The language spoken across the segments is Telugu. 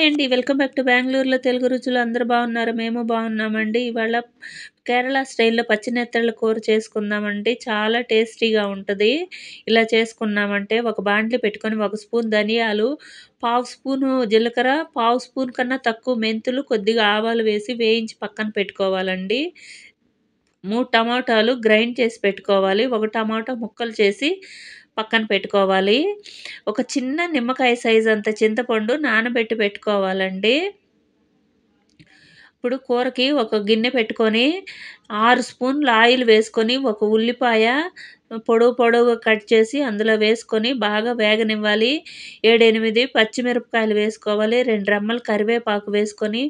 అండి. వెల్కమ్ బ్యాక్ టు బెంగుళూరులో తెలుగు రుచులు. అందరూ బాగున్నారు మేము బాగున్నామండి. ఇవాళ కేరళ స్టైల్‌లో పచ్చినెత్తళ్ళ కూర చేసుకుందామండి. చాలా టేస్టీగా ఉంటుంది ఇలా చేసుకున్నామంటే ఒక బాండ్లీ పెట్టుకొని, ఒక స్పూన్ ధనియాలు, పావు స్పూను జీలకర్ర, పావు స్పూన్ కన్నా తక్కువ మెంతులు, కొద్దిగా ఆవాలు వేసి వేయించి పక్కన పెట్టుకోవాలండి. మూడు టమాటాలు గ్రైండ్ చేసి పెట్టుకోవాలి. ఒక టమాటా ముక్కలు చేసి పక్కన పెట్టుకోవాలి. ఒక చిన్న నిమ్మకాయ సైజు అంత చింతపండు నానబెట్టి పెట్టుకోవాలండి. ఇప్పుడు కూరకి ఒక గిన్నె పెట్టుకొని ఆరు స్పూన్లు ఆయిల్ వేసుకొని, ఒక ఉల్లిపాయ పొడవు పొడవుగా కట్ చేసి అందులో వేసుకొని బాగా వేగనివ్వాలి. 7, 8 పచ్చిమిరపకాయలు వేసుకోవాలి. రెండు రెమ్మలు కరివేపాకు వేసుకొని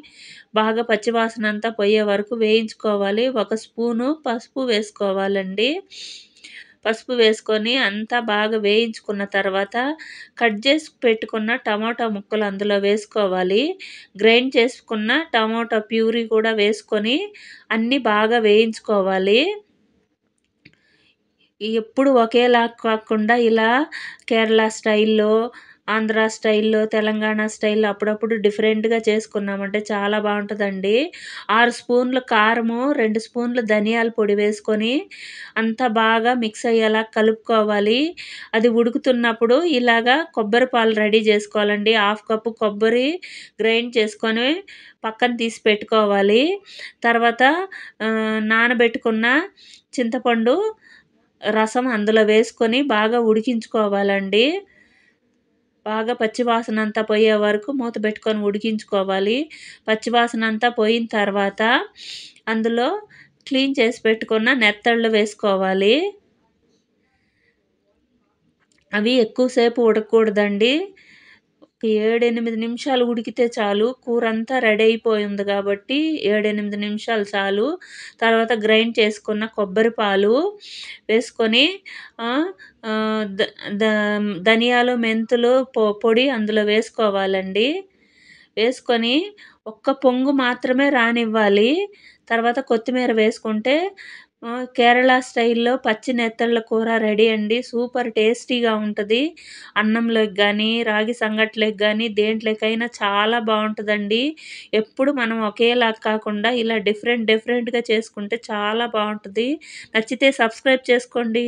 బాగా పచ్చివాసన అంతా పోయే వరకు వేయించుకోవాలి. ఒక స్పూను పసుపు వేసుకోవాలండి. పసుపు వేసుకొని అంతా బాగా వేయించుకున్న తర్వాత కట్ చేసి పెట్టుకున్న టమాటా ముక్కలు అందులో వేసుకోవాలి. గ్రైండ్ చేసుకున్న టమాటా ప్యూరీ కూడా వేసుకొని అన్నీ బాగా వేయించుకోవాలి. ఎప్పుడు ఒకేలా కాకుండా ఇలా కేరళ స్టైల్‌లో, ఆంధ్ర స్టైల్‌లో, తెలంగాణ స్టైల్‌లో అప్పుడప్పుడు డిఫరెంట్‌గా చేసుకున్నామంటే చాలా బాగుంటుందండి ఆరు స్పూన్లు కారము, రెండు స్పూన్లు ధనియాల పొడి వేసుకొని అంతా బాగా మిక్స్ అయ్యేలా కలుపుకోవాలి. అది ఉడుకుతున్నప్పుడు ఇలాగా కొబ్బరి పాలు రెడీ చేసుకోవాలండి. హాఫ్ కప్పు కొబ్బరి గ్రైండ్ చేసుకొని పక్కన తీసి పెట్టుకోవాలి. తర్వాత నానబెట్టుకున్న చింతపండు రసం అందులో వేసుకొని బాగా ఉడికించుకోవాలండి. బాగా పచ్చివాసన అంతా పోయే వరకు మూత పెట్టుకొని ఉడికించుకోవాలి. పచ్చివాసన అంతా పోయిన తర్వాత అందులో క్లీన్ చేసి పెట్టుకున్న నెత్తళ్ళు వేసుకోవాలి. అవి ఎక్కువసేపు ఉడకూడదండి ఉడకకూడదండి. ఒక 7, 8 నిమిషాలు ఉడికితే చాలు. కూర అంతా రెడీ అయిపోయింది కాబట్టి 7, 8 నిమిషాలు చాలు. తర్వాత గ్రైండ్ చేసుకున్న కొబ్బరి పాలు వేసుకొని ధనియాలు, మెంతులు పొ పొడి అందులో వేసుకోవాలండి. వేసుకొని ఒక్క పొంగు మాత్రమే రానివ్వాలి. తర్వాత కొత్తిమీర వేసుకుంటే కేరళ స్టైల్‌లో పచ్చి నెత్తళ్ళ కూర రెడీ అండి. సూపర్ టేస్టీగా ఉంటుంది అన్నంలోకి కానీ రాగి సంగట్లోకి కానీ దేంట్లోకైనా చాలా బాగుంటుందండి ఎప్పుడు మనం ఒకేలా కాకుండా ఇలా డిఫరెంట్ డిఫరెంట్‌గా చేసుకుంటే చాలా బాగుంటుంది నచ్చితే సబ్స్క్రైబ్ చేసుకోండి.